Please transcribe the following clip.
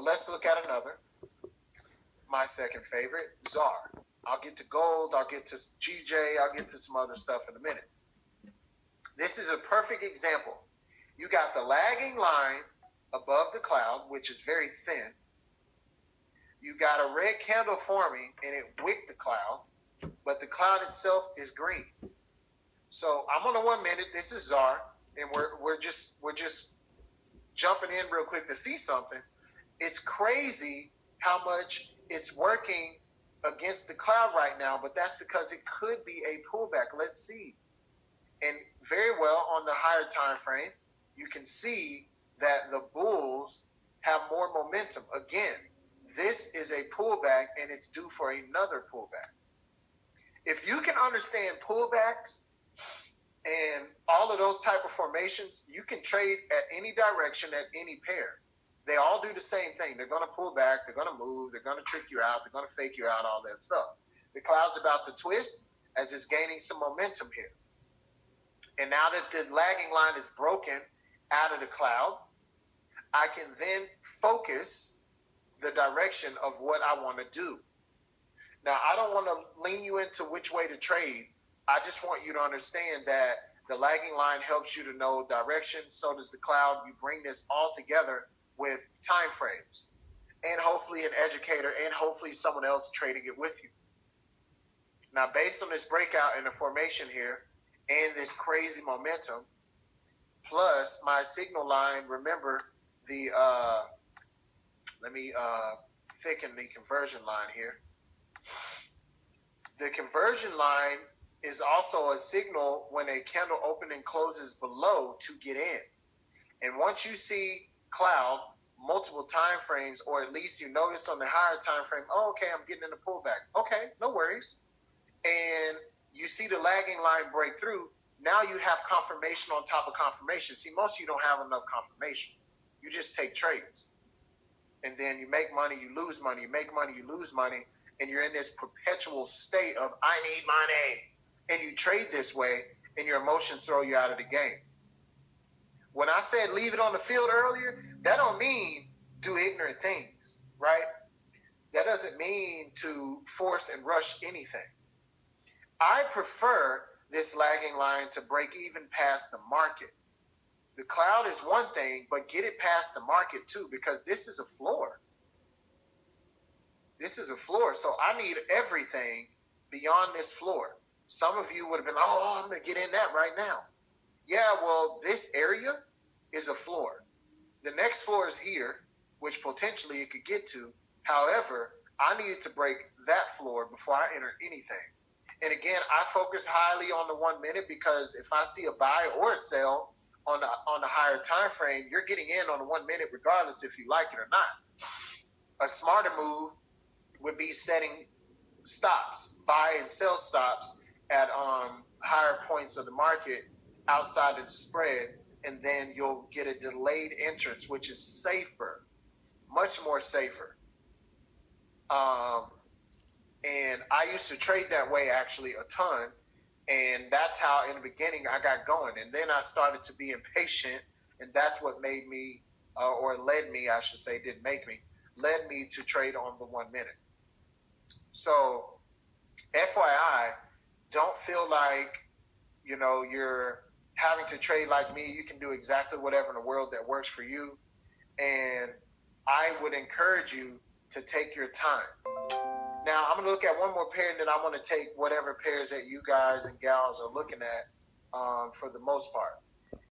Let's look at another. My second favorite, ZAR. I'll get to gold. I'll get to GJ. I'll get to some other stuff in a minute. This is a perfect example. You got the lagging line above the cloud, which is very thin. You got a red candle forming and it wicked the cloud, but the cloud itself is green. So I'm on a one minute. This is ZAR, and we're we're just we're just jumping in real quick to see something. It's crazy how much it's working against the cloud right now, but that's because it could be a pullback. Let's see. And very well on the higher time frame, you can see that the bulls have more momentum. Again, this is a pullback and it's due for another pullback. If you can understand pullbacks and all of those type of formations, you can trade at any direction at any pair. They all do the same thing. They're going to pull back. They're going to move. They're going to trick you out. They're going to fake you out. All that stuff. The cloud's about to twist as it's gaining some momentum here. And now that the lagging line is broken out of the cloud, I can then focus the direction of what I want to do. Now, I don't want to lean you into which way to trade. I just want you to understand that the lagging line helps you to know direction. So does the cloud. You bring this all together with time frames and hopefully an educator and hopefully someone else trading it with you. Now, based on this breakout and the formation here and this crazy momentum, plus my signal line, remember the, uh, let me uh, thicken the conversion line here. The conversion line is also a signal when a candle opening closes below to get in. And once you see cloud multiple time frames, or at least you notice on the higher time frame, oh, okay, I'm getting in a pullback. Okay, no worries. And you see the lagging line break through. Now you have confirmation on top of confirmation. See, most of you don't have enough confirmation. You just take trades. And then you make money, you lose money, you make money, you lose money, and you're in this perpetual state of I need money. And you trade this way, and your emotions throw you out of the game. When I said leave it on the field earlier, that don't mean do ignorant things, right? That doesn't mean to force and rush anything. I prefer this lagging line to break even past the market. The cloud is one thing, but get it past the market too, because this is a floor. This is a floor. So I need everything beyond this floor. Some of you would have been, oh, I'm going to get in that right now. Yeah, well, this area is a floor. The next floor is here, which potentially it could get to. However, I needed to break that floor before I enter anything. And again, I focus highly on the one minute because if I see a buy or a sell on the on the higher time frame, you're getting in on the one minute regardless if you like it or not. A smarter move would be setting stops, buy and sell stops at um, higher points of the market outside of the spread, and then you'll get a delayed entrance, which is safer, much more safer. Um, and I used to trade that way actually a ton. And that's how in the beginning I got going. And then I started to be impatient. And that's what made me, uh, or led me, I should say, didn't make me, led me to trade on the one minute. So, FYI, don't feel like, you know, you're having to trade like me. You can do exactly whatever in the world that works for you. And I would encourage you to take your time. Now, I'm going to look at one more pair, and then I want to take whatever pairs that you guys and gals are looking at um, for the most part.